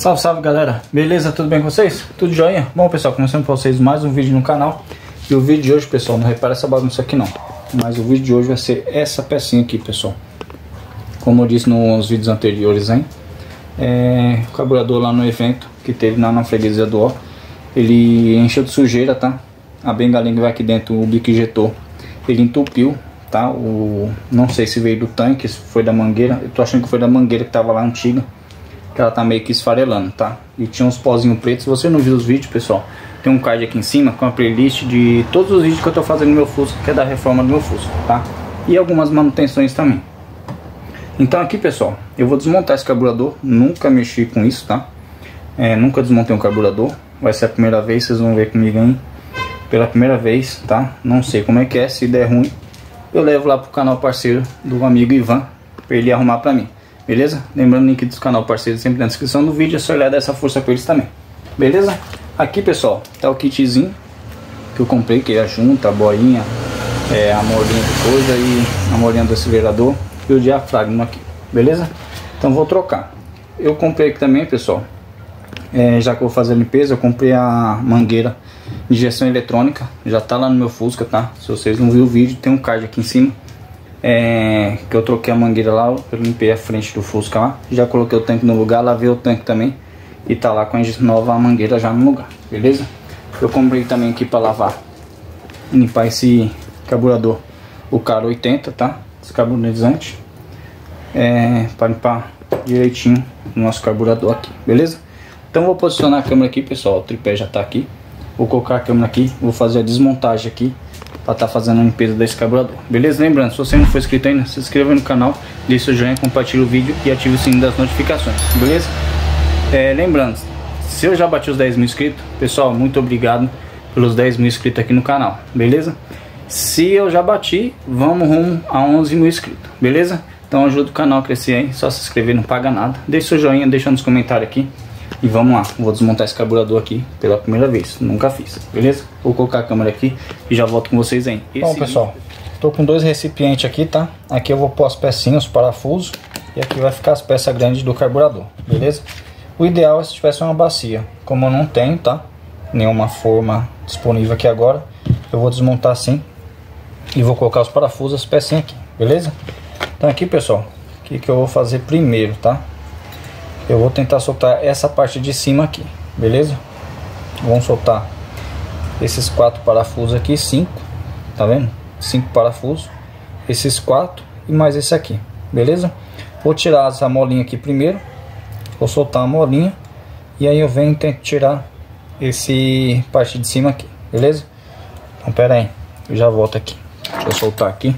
Salve, salve galera, beleza? Tudo bem com vocês? Tudo jóia? Bom pessoal, começando com vocês mais um vídeo no canal E o vídeo de hoje, pessoal, não repara essa bagunça aqui não Mas o vídeo de hoje vai ser essa pecinha aqui, pessoal Como eu disse nos vídeos anteriores, hein é, O carburador lá no evento que teve lá na freguesia do Ó Ele encheu de sujeira, tá? A bengalinha que vai aqui dentro, o bico injetor Ele entupiu, tá? O, não sei se veio do tanque, se foi da mangueira Eu tô achando que foi da mangueira que tava lá antiga que ela tá meio que esfarelando, tá? E tinha uns pozinhos pretos. Se você não viu os vídeos, pessoal, tem um card aqui em cima com a playlist de todos os vídeos que eu tô fazendo no meu Fusca, que é da reforma do meu Fusca, tá? E algumas manutenções também. Então aqui, pessoal, eu vou desmontar esse carburador. Nunca mexi com isso, tá? É, nunca desmontei um carburador. Vai ser a primeira vez, vocês vão ver comigo aí. Pela primeira vez, tá? Não sei como é que é, se der ruim, eu levo lá pro canal parceiro do amigo Ivan, pra ele arrumar pra mim. Beleza? Lembrando o link do canal parceiro sempre na descrição do vídeo, é só olhar dessa força para eles também. Beleza? Aqui pessoal, tá o kitzinho que eu comprei, que é a junta, a boinha, é, a molinha de coisa e a molinha do acelerador e o diafragma aqui. Beleza? Então vou trocar. Eu comprei aqui também, pessoal, é, já que eu vou fazer a limpeza, eu comprei a mangueira de injeção eletrônica, já tá lá no meu Fusca, tá? Se vocês não viram o vídeo, tem um card aqui em cima é, que eu troquei a mangueira lá, eu limpei a frente do Fusca lá, já coloquei o tanque no lugar, lavei o tanque também e tá lá com a nova mangueira já no lugar, beleza? Eu comprei também aqui para lavar, limpar esse carburador, o Caro 80, tá? Descarbonizante, é, para limpar direitinho o nosso carburador aqui, beleza? Então vou posicionar a câmera aqui, pessoal, o tripé já tá aqui, vou colocar a câmera aqui, vou fazer a desmontagem aqui para estar tá fazendo a limpeza desse carburador. Beleza? Lembrando, se você não for inscrito ainda, se inscreva no canal, deixe seu joinha, compartilhe o vídeo e ative o sininho das notificações. Beleza? É, lembrando, se eu já bati os 10 mil inscritos, pessoal, muito obrigado pelos 10 mil inscritos aqui no canal. Beleza? Se eu já bati, vamos rumo a 11 mil inscritos. Beleza? Então ajuda o canal a crescer aí, só se inscrever, não paga nada. Deixe seu joinha, deixa nos comentários aqui. E vamos lá, vou desmontar esse carburador aqui pela primeira vez, nunca fiz, beleza? Vou colocar a câmera aqui e já volto com vocês aí. Esse Bom pessoal, estou com dois recipientes aqui, tá? Aqui eu vou pôr as pecinhas, os parafusos e aqui vai ficar as peças grandes do carburador, beleza? O ideal é se tivesse uma bacia, como eu não tenho, tá? Nenhuma forma disponível aqui agora, eu vou desmontar assim e vou colocar os parafusos, as pecinhas aqui, beleza? Então aqui pessoal, o que, que eu vou fazer primeiro, tá? Eu vou tentar soltar essa parte de cima aqui, beleza? Vamos soltar esses quatro parafusos aqui, cinco, tá vendo? Cinco parafusos, esses quatro e mais esse aqui, beleza? Vou tirar essa molinha aqui primeiro, vou soltar a molinha e aí eu venho tentar tirar esse parte de cima aqui, beleza? Então pera aí, eu já volto aqui. Deixa eu soltar aqui.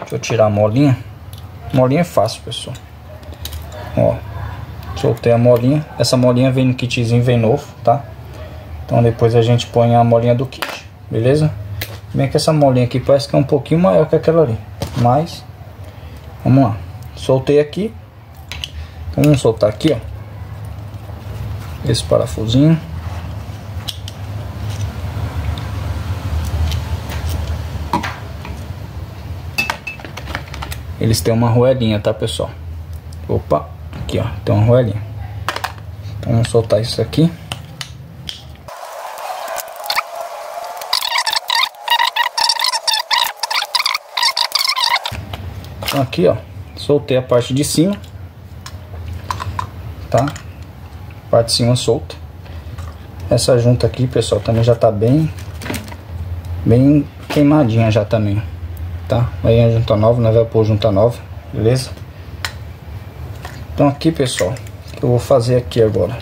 Deixa eu tirar a molinha. Molinha é fácil, pessoal. Ó, soltei a molinha. Essa molinha vem no kitzinho, vem novo, tá? Então depois a gente põe a molinha do kit, beleza? Bem que essa molinha aqui parece que é um pouquinho maior que aquela ali. Mas, vamos lá. Soltei aqui. Então vamos soltar aqui, ó. Esse parafusinho. Eles têm uma roelinha, tá pessoal? Opa! Aqui, ó, tem uma roelinha. Então vamos soltar isso aqui. Então aqui, ó, soltei a parte de cima. Tá? Parte de cima solta. Essa junta aqui, pessoal, também já tá bem bem queimadinha já também, tá? Aí a junta nova, nós vamos pôr junta nova, beleza? Então aqui pessoal, eu vou fazer aqui agora.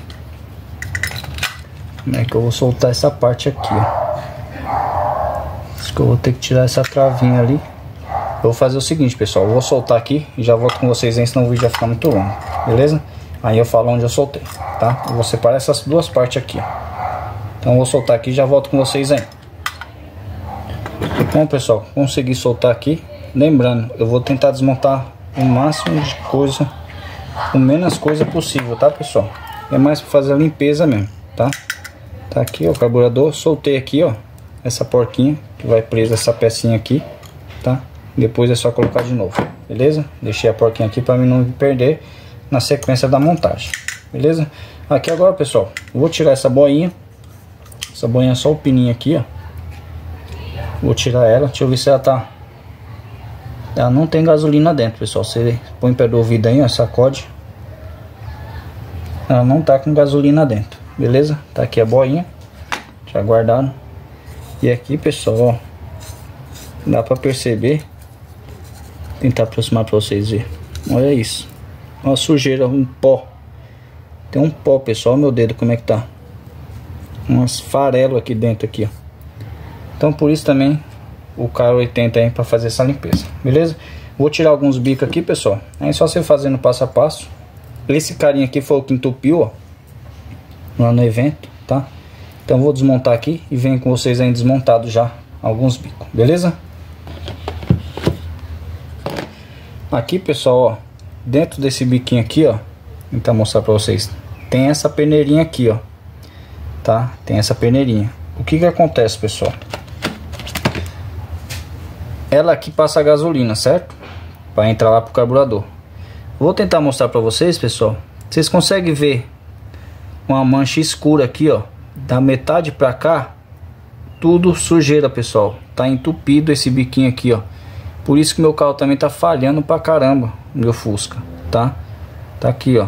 Como é que eu vou soltar essa parte aqui, ó. Acho que eu vou ter que tirar essa travinha ali. Eu vou fazer o seguinte pessoal, vou soltar aqui e já volto com vocês aí, senão o vídeo vai ficar muito longo, beleza? Aí eu falo onde eu soltei, tá? Eu vou separar essas duas partes aqui, ó. Então eu vou soltar aqui e já volto com vocês aí. Bom pessoal, consegui soltar aqui. Lembrando, eu vou tentar desmontar o máximo de coisa o menos coisa possível, tá pessoal? É mais para fazer a limpeza mesmo, tá? Tá aqui ó, o carburador, soltei aqui ó, essa porquinha que vai presa essa pecinha aqui, tá? Depois é só colocar de novo, beleza? Deixei a porquinha aqui para mim não perder na sequência da montagem. beleza? Aqui agora, pessoal, vou tirar essa boinha. Essa boinha é só o pininho aqui, ó. Vou tirar ela, deixa eu ver se ela tá... Ela não tem gasolina dentro, pessoal. Você põe pé do ouvido aí, ó, sacode. Ela não tá com gasolina dentro, beleza? Tá aqui a boinha, já guardado. E aqui, pessoal, ó, dá pra perceber. Vou tentar aproximar pra vocês verem. Olha isso. Uma sujeira, um pó. Tem um pó, pessoal. Olha meu dedo como é que tá. Umas farelas aqui dentro aqui, ó. Então por isso também o cara 80 aí para fazer essa limpeza, beleza? Vou tirar alguns bicos aqui, pessoal. Aí só você fazendo passo a passo. Esse carinha aqui foi o que entupiu, ó. Lá no evento, tá? Então vou desmontar aqui e venho com vocês aí desmontado já alguns bicos, beleza? Aqui, pessoal, ó. Dentro desse biquinho aqui, ó. Tentar mostrar pra vocês. Tem essa peneirinha aqui, ó. Tá? Tem essa peneirinha. O que que acontece, pessoal? Ela aqui passa a gasolina, certo? Para entrar lá pro carburador. Vou tentar mostrar para vocês, pessoal. Vocês conseguem ver uma mancha escura aqui, ó, da metade para cá, tudo sujeira, pessoal. Tá entupido esse biquinho aqui, ó. Por isso que meu carro também tá falhando pra caramba, meu Fusca, tá? Tá aqui, ó.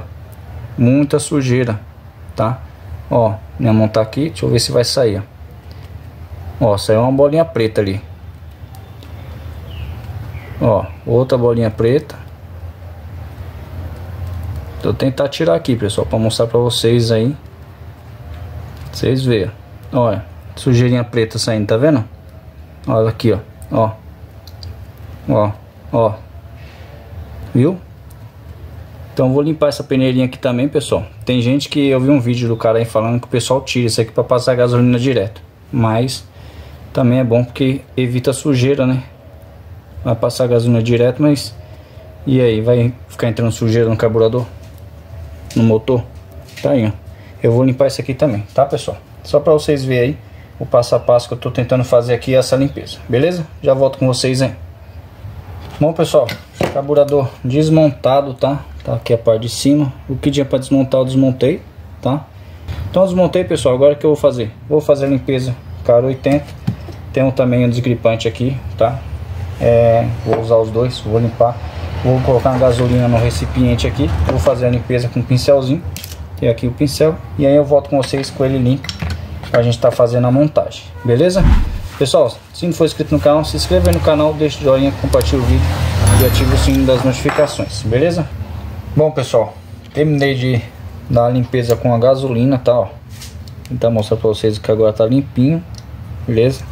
Muita sujeira, tá? Ó, minha mão tá aqui, deixa eu ver se vai sair, ó. Ó, saiu uma bolinha preta ali. Ó, outra bolinha preta. Vou tentar tirar aqui, pessoal, para mostrar para vocês aí. Vocês verem. Olha, sujeirinha preta saindo, tá vendo? Olha aqui, ó. Ó. Ó, ó. Viu? Então vou limpar essa peneirinha aqui também, pessoal. Tem gente que eu vi um vídeo do cara aí falando que o pessoal tira isso aqui para passar gasolina direto. Mas também é bom porque evita sujeira, né? Vai passar gasolina direto, mas e aí, vai ficar entrando sujeira no carburador? No motor? Tá aí, ó. Eu vou limpar isso aqui também, tá pessoal? Só para vocês verem aí o passo a passo que eu tô tentando fazer aqui essa limpeza, beleza? Já volto com vocês aí. Bom pessoal, carburador desmontado, tá? Tá aqui a parte de cima. O que tinha para desmontar eu desmontei, tá? Então desmontei pessoal, agora o que eu vou fazer? Vou fazer a limpeza cara 80. Tem um, também um desgripante aqui, tá? É, vou usar os dois, vou limpar. Vou colocar a gasolina no recipiente aqui. Vou fazer a limpeza com um pincelzinho. Tem aqui o pincel. E aí eu volto com vocês com ele limpo. A gente tá fazendo a montagem. Beleza? Pessoal, se não for inscrito no canal, se inscreva no canal, deixa o joinha, compartilha o vídeo e ativa o sininho das notificações. Beleza? Bom pessoal, terminei de dar a limpeza com a gasolina, tá? Ó. Vou tentar mostrar pra vocês que agora tá limpinho. Beleza?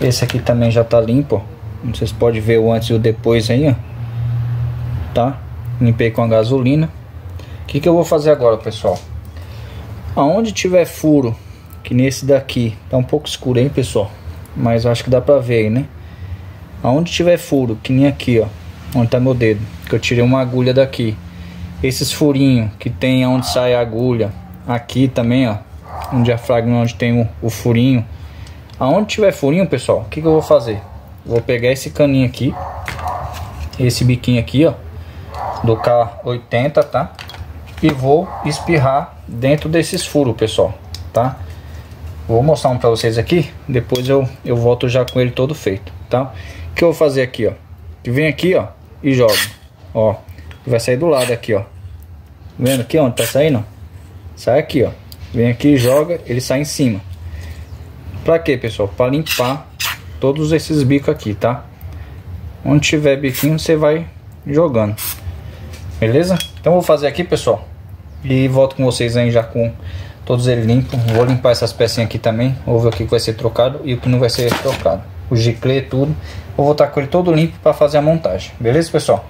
Esse aqui também já tá limpo, ó. Vocês podem ver o antes e o depois aí, ó. Tá? Limpei com a gasolina. O que, que eu vou fazer agora, pessoal? Aonde tiver furo, que nesse daqui, tá um pouco escuro, hein, pessoal? Mas acho que dá pra ver aí, né? Aonde tiver furo, que nem aqui, ó. Onde tá meu dedo. Que eu tirei uma agulha daqui. Esses furinhos que tem onde sai a agulha. Aqui também, ó. Um diafragma onde tem o, o furinho. Aonde tiver furinho, pessoal, o que, que eu vou fazer? Vou pegar esse caninho aqui, esse biquinho aqui, ó, do K80, tá? E vou espirrar dentro desses furos, pessoal, tá? Vou mostrar um pra vocês aqui, depois eu, eu volto já com ele todo feito, tá? O que eu vou fazer aqui, ó? Vem aqui, ó, e joga, ó. Vai sair do lado aqui, ó. Tá vendo aqui onde tá saindo? Sai aqui, ó. Vem aqui e joga, ele sai em cima. Pra quê, pessoal? Pra limpar todos esses bicos aqui, tá? Onde tiver biquinho, você vai jogando. Beleza? Então vou fazer aqui, pessoal. E volto com vocês aí já com todos eles limpos. Vou limpar essas pecinhas aqui também. Vou ver o que vai ser trocado e o que não vai ser trocado. O giclê, tudo. Vou voltar com ele todo limpo para fazer a montagem. Beleza, pessoal?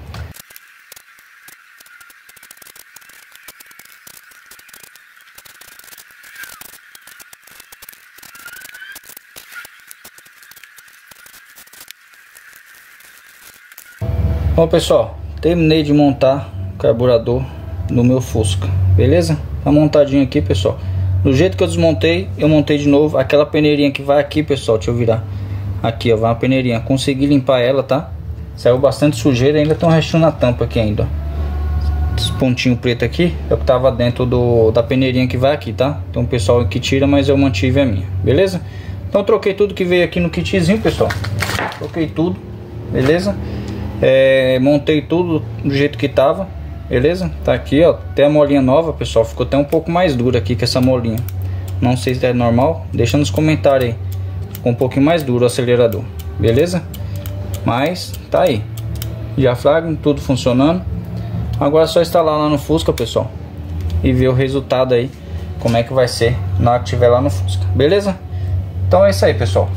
Bom pessoal, terminei de montar o carburador no meu Fusca, beleza? Tá montadinho aqui pessoal Do jeito que eu desmontei, eu montei de novo Aquela peneirinha que vai aqui pessoal, deixa eu virar Aqui ó, vai uma peneirinha Consegui limpar ela, tá? Saiu bastante sujeira, ainda tem um restinho na tampa aqui ainda ó. Esse pontinho preto aqui é o que tava dentro do, da peneirinha que vai aqui, tá? Tem um pessoal que tira, mas eu mantive a minha, beleza? Então troquei tudo que veio aqui no kitzinho, pessoal. Troquei tudo, beleza? É, montei tudo do jeito que tava, beleza? Tá aqui, ó, até a molinha nova, pessoal. Ficou até um pouco mais dura aqui que essa molinha. Não sei se é normal, deixa nos comentários aí. Ficou um pouquinho mais duro o acelerador, beleza? Mas tá aí. Diafragma, tudo funcionando. Agora é só instalar lá no Fusca, pessoal. E ver o resultado aí. Como é que vai ser na hora que tiver lá no Fusca. Beleza? Então é isso aí, pessoal.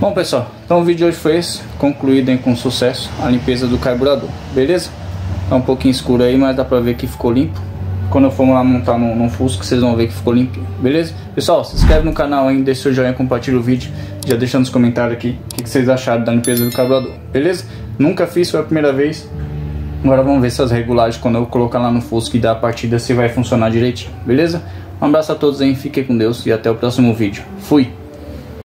Bom, pessoal. Então o vídeo de hoje foi esse. Concluído hein, com sucesso a limpeza do carburador. Beleza? Tá um pouquinho escuro aí, mas dá pra ver que ficou limpo. Quando eu for lá montar no, no vocês vão ver que ficou limpo. Beleza? Pessoal, se inscreve no canal aí, deixa seu joinha, compartilha o vídeo. Já deixa nos comentários aqui o que, que vocês acharam da limpeza do carburador. Beleza? Nunca fiz, foi a primeira vez. Agora vamos ver se as regulagens, quando eu colocar lá no Fusca e dar a partida, se vai funcionar direitinho, beleza? Um abraço a todos aí, fiquem com Deus e até o próximo vídeo. Fui!